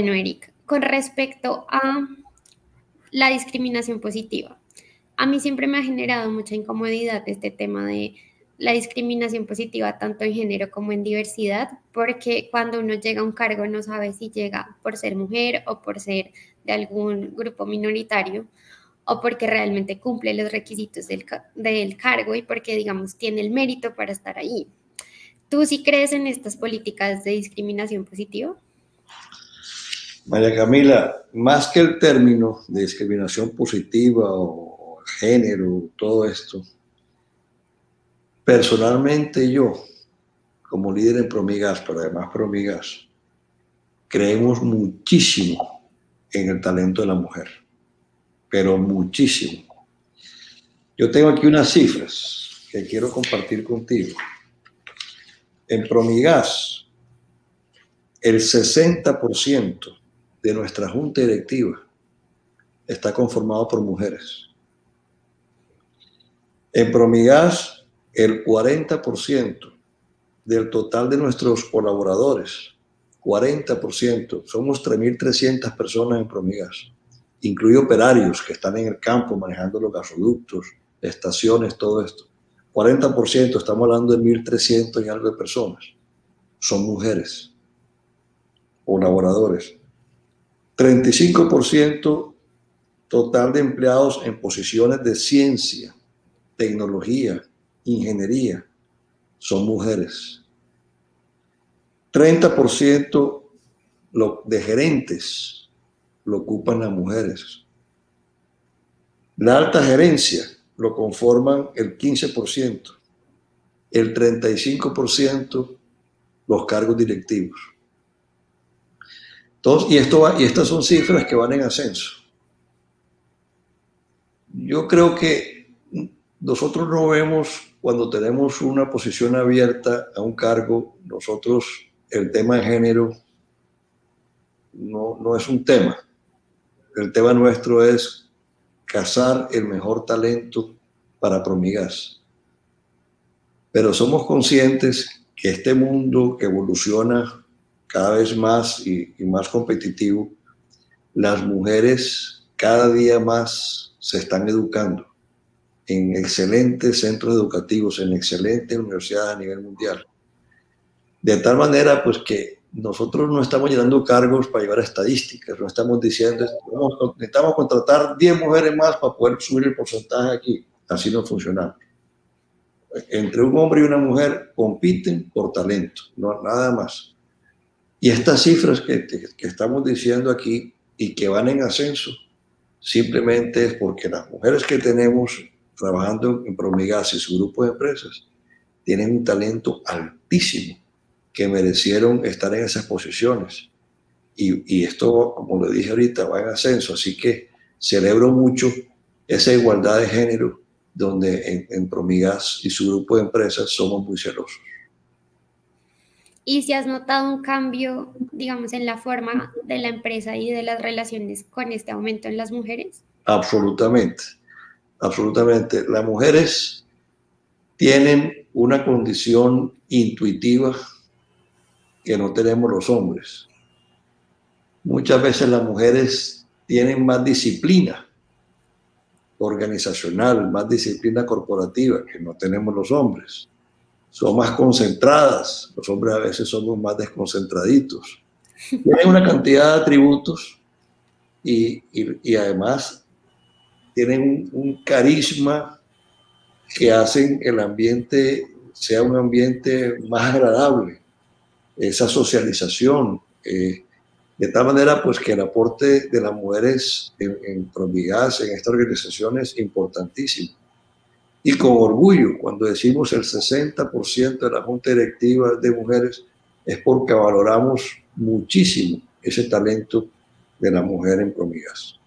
Bueno, Eric, con respecto a la discriminación positiva, a mí siempre me ha generado mucha incomodidad este tema de la discriminación positiva tanto en género como en diversidad, porque cuando uno llega a un cargo no sabe si llega por ser mujer o por ser de algún grupo minoritario o porque realmente cumple los requisitos del, cargo y porque, digamos, tiene el mérito para estar ahí. ¿Tú sí crees en estas políticas de discriminación positiva? María Camila, más que el término de discriminación positiva o género, todo esto, personalmente yo, como líder en Promigas, pero además Promigas, creemos muchísimo en el talento de la mujer, pero muchísimo. Yo tengo aquí unas cifras que quiero compartir contigo. En Promigas, el 60% de nuestra junta directiva está conformado por mujeres. En Promigas, el 40% del total de nuestros colaboradores, 40%, somos 3.300 personas en Promigas, incluido operarios que están en el campo manejando los gasoductos, estaciones, todo esto. 40%, estamos hablando de 1.300 y algo de personas, son mujeres, colaboradores. 35% total de empleados en posiciones de ciencia, tecnología, ingeniería, son mujeres. 30% de gerentes lo ocupan las mujeres. La alta gerencia lo conforman el 15%, el 35% los cargos directivos y, esto y estas son cifras que van en ascenso. Yo creo que nosotros no vemos cuando tenemos una posición abierta a un cargo, nosotros el tema de género no, no es un tema. El tema nuestro es cazar el mejor talento para Promigas. Pero somos conscientes que este mundo que evoluciona cada vez más y, más competitivo, las mujeres cada día más se están educando en excelentes centros educativos, en excelentes universidades a nivel mundial. De tal manera, pues que nosotros no estamos llenando cargos para llevar estadísticas, no estamos diciendo, necesitamos contratar 10 mujeres más para poder subir el porcentaje aquí. Así no funciona. Entre un hombre y una mujer compiten por talento, no, nada más. Y estas cifras que, estamos diciendo aquí y que van en ascenso, simplemente es porque las mujeres que tenemos trabajando en Promigas y su grupo de empresas tienen un talento altísimo que merecieron estar en esas posiciones. Y, esto, como le dije ahorita, va en ascenso. Así que celebro mucho esa igualdad de género donde en, en Promigas y su grupo de empresas somos muy celosos. ¿Y si has notado un cambio, digamos, en la forma de la empresa y de las relaciones con este aumento en las mujeres? Absolutamente, absolutamente. Las mujeres tienen una condición intuitiva que no tenemos los hombres. Muchas veces las mujeres tienen más disciplina organizacional, más disciplina corporativa que no tenemos los hombres son más concentradas, los hombres a veces somos más desconcentraditos. Tienen una cantidad de atributos y, y, además tienen un, carisma que hacen el ambiente sea un ambiente más agradable, esa socialización. Eh, de tal manera, pues que el aporte de las mujeres en, en Promigas, en esta organización, es importantísimo y con orgullo cuando decimos el 60% de la junta directiva de mujeres es porque valoramos muchísimo ese talento de la mujer en Promigas.